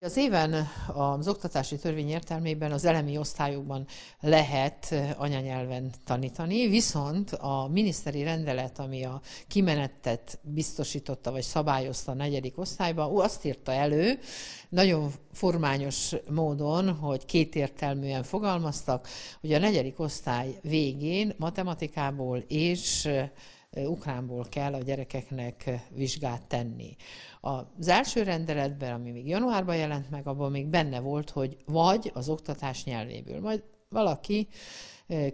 Az éven az oktatási törvény értelmében az elemi osztályokban lehet anyanyelven tanítani, viszont a miniszteri rendelet, ami a kimenetet biztosította vagy szabályozta a negyedik osztályba, ő azt írta elő, nagyon formányos módon, hogy kétértelműen fogalmaztak, hogy a negyedik osztály végén matematikából és ukránból kell a gyerekeknek vizsgát tenni. Az első rendeletben, ami még januárban jelent meg, abban még benne volt, hogy vagy az oktatás nyelvéből. Majd valaki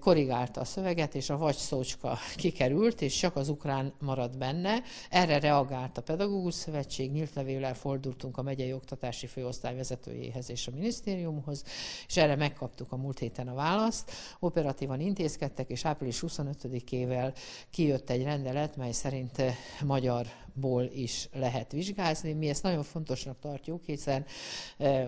korrigálta a szöveget, és a vagy szócska kikerült, és csak az ukrán maradt benne. Erre reagált a Pedagógus Szövetség, nyílt levéllel fordultunk a megyei oktatási főosztály vezetőjéhez és a minisztériumhoz, és erre megkaptuk a múlt héten a választ. Operatívan intézkedtek, és április 25-ével kijött egy rendelet, mely szerint magyar ból is lehet vizsgázni. Mi ezt nagyon fontosnak tartjuk, hiszen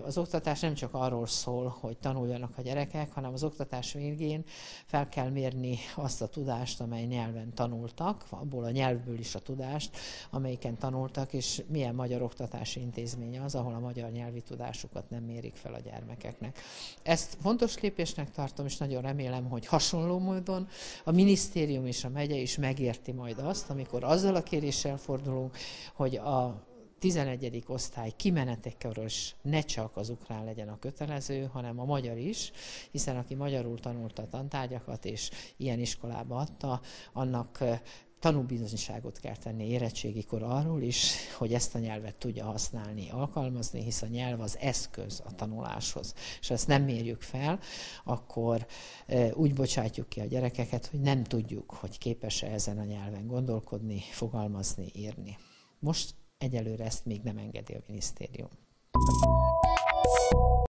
az oktatás nem csak arról szól, hogy tanuljanak a gyerekek, hanem az oktatás végén fel kell mérni azt a tudást, amely nyelven tanultak, abból a nyelvből is a tudást, amelyiken tanultak, és milyen magyar oktatási intézmény az, ahol a magyar nyelvi tudásukat nem mérik fel a gyermekeknek. Ezt fontos lépésnek tartom, és nagyon remélem, hogy hasonló módon a minisztérium és a megye is megérti majd azt, amikor azzal a kéréssel fordul szólunk, hogy a 11. osztály kimenetekről is ne csak az ukrán legyen a kötelező, hanem a magyar is, hiszen aki magyarul tanulta a tantárgyakat és ilyen iskolába adta, annak tanúbizonyságot kell tenni érettségikor arról is, hogy ezt a nyelvet tudja használni, alkalmazni, hisz a nyelv az eszköz a tanuláshoz. És ha ezt nem mérjük fel, akkor úgy bocsátjuk ki a gyerekeket, hogy nem tudjuk, hogy képes-e ezen a nyelven gondolkodni, fogalmazni, írni. Most egyelőre ezt még nem engedi a minisztérium.